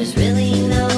There's really no